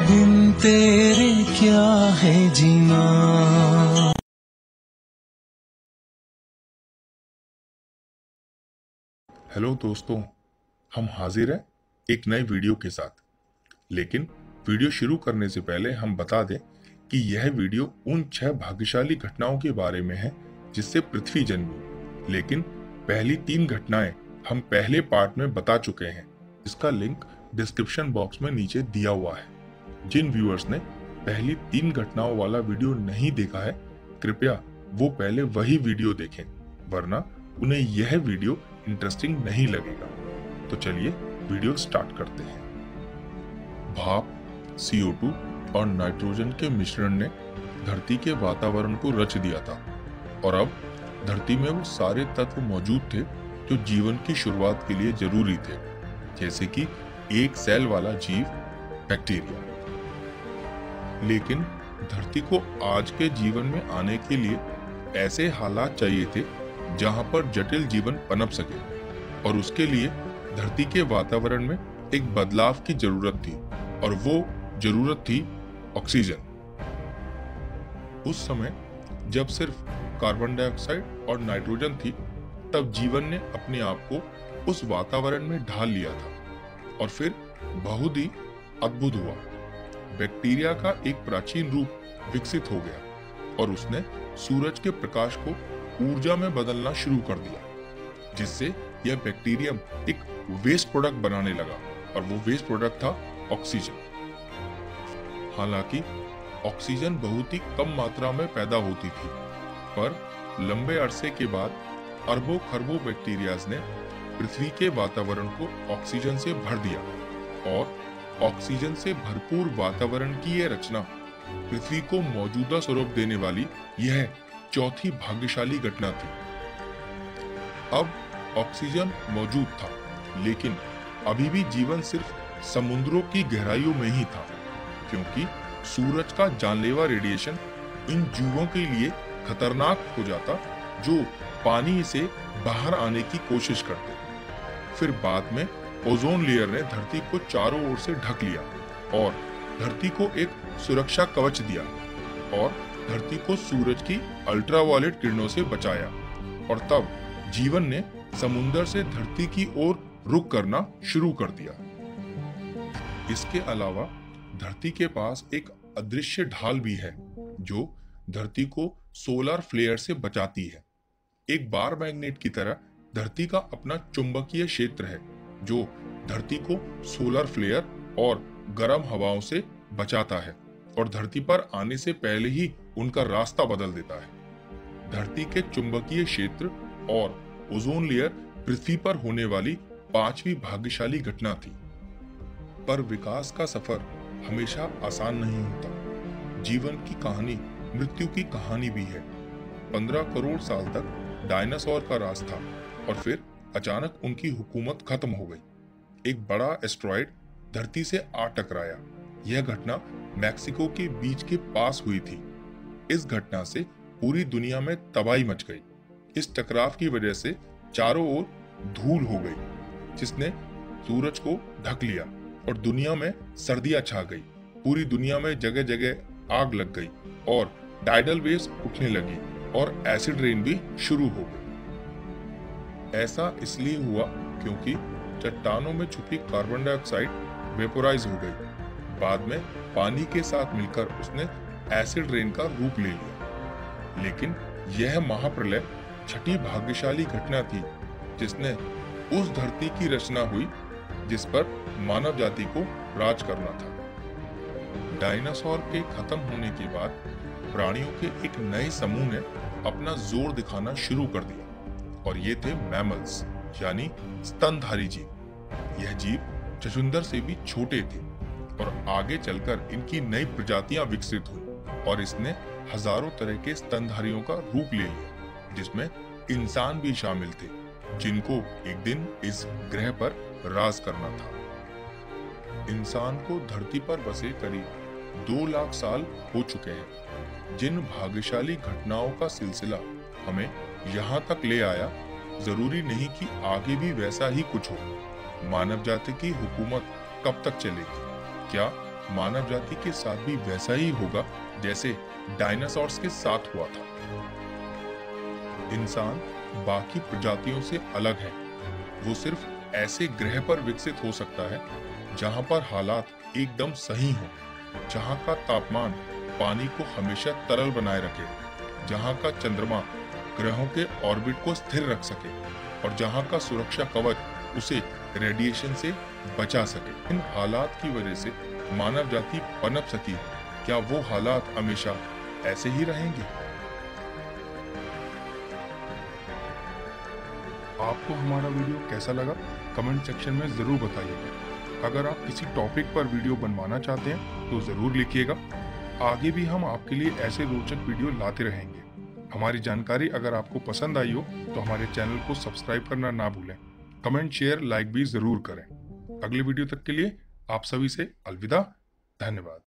बिन तेरे क्या है जीना? हेलो दोस्तों, हम हाजिर हैं एक नए वीडियो के साथ। लेकिन वीडियो शुरू करने से पहले हम बता दें कि यह वीडियो उन छह भाग्यशाली घटनाओं के बारे में है जिससे पृथ्वी जन्मी। लेकिन पहली तीन घटनाएँ हम पहले पार्ट में बता चुके हैं। इसका लिंक डिस्क्रिप्शन बॉक्स में नीचे दिया हुआ है। जिन व्यूअर्स ने पहली तीन घटनाओं वाला वीडियो नहीं देखा है, कृपया वो पहले वही वीडियो देखें, वरना उन्हें यह वीडियो इंटरेस्टिंग नहीं लगेगा। तो चलिए वीडियो स्टार्ट करते हैं। भाप CO2 और नाइट्रोजन के मिश्रण ने धरती के वातावरण को रच दिया था। और अब धरती में वो सारे तत्व मौजूद थे जो जीवन की शुरुआत के लिए ज़रूरी थे, जैसे कि एक सेल वाला जीव बैक्टीरिया लेकिन धरती को आज के जीवन में आने के लिए ऐसे हालात चाहिए थे जहाँ पर जटिल जीवन पनप सके और उसके लिए धरती के वातावरण में एक बदलाव की ज़रूरत थी और वो ज़रूरत थी ऑक्सीजन। उस समय जब सिर्फ़ कार्बन डाइऑक्साइड और नाइट्रोजन थी, तब जीवन ने अपने आप को उस वातावरण में ढाल लिया था और फिर बहुत ही अद्भुत हुआ। बैक्टीरिया का एक प्राचीन रूप विकसित हो गया और उसने सूरज के प्रकाश को ऊर्जा में बदलना शुरू कर दिया, जिससे यह बैक्टीरियम एक वेस्ट प्रोडक्ट बनाने लगा और वो वेस्ट प्रोडक्ट था ऑक्सीजन हालाँकि ऑक्सीजन बहुत ही कम मात्रा में पैदा होती थी, पर लंबे अरसे के बाद अरबों खरबों बैक्टीरियाज ने पृथ्वी के वातावरण को ऑक्सीजन से भर दिया और ऑक्सीजन से भरपूर वातावरण की यह रचना पृथ्वी को मौजूदा स्वरूप देने वाली यह चौथी भाग्यशाली घटना थी। अब ऑक्सीजन मौजूद था, लेकिन अभी भी जीवन सिर्फ़ समुद्रों की गहराइयों में ही था, क्योंकि सूरज का जानलेवा रेडिएशन इन जीवों के लिए खतरनाक हो जाता, जो पानी से बाहर आने की कोशिश करते। फिर बाद में ओजोन लेयर ने धरती को चारों ओर से ढक लिया और धरती को एक सुरक्षा कवच दिया और धरती को सूरज की अल्ट्रावायलेट किरणों से बचाया और तब जीवन ने समुन्दर से धरती की ओर रुक करना शुरू कर दिया। इसके अलावा धरती के पास एक अदृश्य ढाल भी है जो धरती को सोलर फ्लेयर से बचाती है। एक बार मैग्नेट की तरह धरती का अपना चुंबकीय क्षेत्र है। जो धरती को सोलर फ्लेयर और गर्म हवाओं से बचाता है और धरती पर आने से पहले ही उनका रास्ता बदल देता है। धरती के चुंबकीय क्षेत्र और ओजोन लेयर पृथ्वी पर होने वाली पांचवी भाग्यशाली घटना थी। पर विकास का सफ़र हमेशा आसान नहीं होता। जीवन की कहानी मृत्यु की कहानी भी है। पंद्रह करोड़ साल तक डायनासोर का राज था और फिर अचानक उनकी हुकूमत खत्म हो गई। एक बड़ा एस्ट्रॉयड धरती से आ टकराया। यह घटना मैक्सिको के बीच के पास हुई थी। इस घटना से पूरी दुनिया में तबाही मच गई। इस टकराव की वजह से चारों ओर धूल हो गई, जिसने सूरज को ढक लिया और दुनिया में सर्दियाँ छा गई। पूरी दुनिया में जगह जगह आग लग गई और टाइडल वेव्स उठने लगी और एसिड रेन भी शुरू हो गई। ऐसा इसलिए हुआ क्योंकि चट्टानों में छुपी कार्बन डाइऑक्साइड वेपोराइज हो गई। बाद में पानी के साथ मिलकर उसने एसिड रेन का रूप ले लिया। लेकिन यह महाप्रलय छठी भाग्यशाली घटना थी, जिसने उस धरती की रचना हुई, जिस पर मानव जाति को राज करना था। डायनासोर के खत्म होने के बाद प्राणियों के एक नए समूह ने अपना ज़ोर दिखाना शुरू कर दिया। और ये थे मैमल्स, यानी स्तनधारी जीव। यह जीव चचुंदर से भी छोटे थे और आगे चलकर इनकी नई प्रजातियाँ विकसित हुई और इसने हज़ारों तरह के स्तनधारियों का रूप ले लिया, जिसमें इंसान भी शामिल थे, जिनको एक दिन इस ग्रह पर राज करना था। इंसान को धरती पर बसे करीब दो लाख साल हो चुके हैं। जिन भाग्यशाली घटनाओं का सिलसिला हमें यहाँ तक ले आया, ज़रूरी नहीं कि आगे भी वैसा ही कुछ हो। मानव जाति की हुकूमत कब तक चलेगी? क्या मानव जाति के साथ भी वैसा ही होगा जैसे डायनासोर्स के साथ हुआ था? इंसान बाकी प्रजातियों से अलग है। वो सिर्फ़ ऐसे ग्रह पर विकसित हो सकता है, जहाँ पर हालात एकदम सही हो, जहाँ का तापमान पानी को हमेशा तरल बनाए रखे, जहाँ का चंद्रमा ग्रहों के ऑर्बिट को स्थिर रख सके और जहाँ का सुरक्षा कवच उसे रेडिएशन से बचा सके। इन हालात की वजह से मानव जाति पनप सकी। क्या वो हालात हमेशा ऐसे ही रहेंगे? आपको हमारा वीडियो कैसा लगा? कमेंट सेक्शन में ज़रूर बताइएगा अगर आप किसी टॉपिक पर वीडियो बनवाना चाहते हैं तो ज़रूर लिखिएगा। आगे भी हम आपके लिए ऐसे रोचक वीडियो लाते रहेंगे। हमारी जानकारी अगर आपको पसंद आई हो तो हमारे चैनल को सब्सक्राइब करना ना भूलें। कमेंट, शेयर, लाइक भी ज़रूर करें। अगले वीडियो तक के लिए आप सभी से अलविदा। धन्यवाद।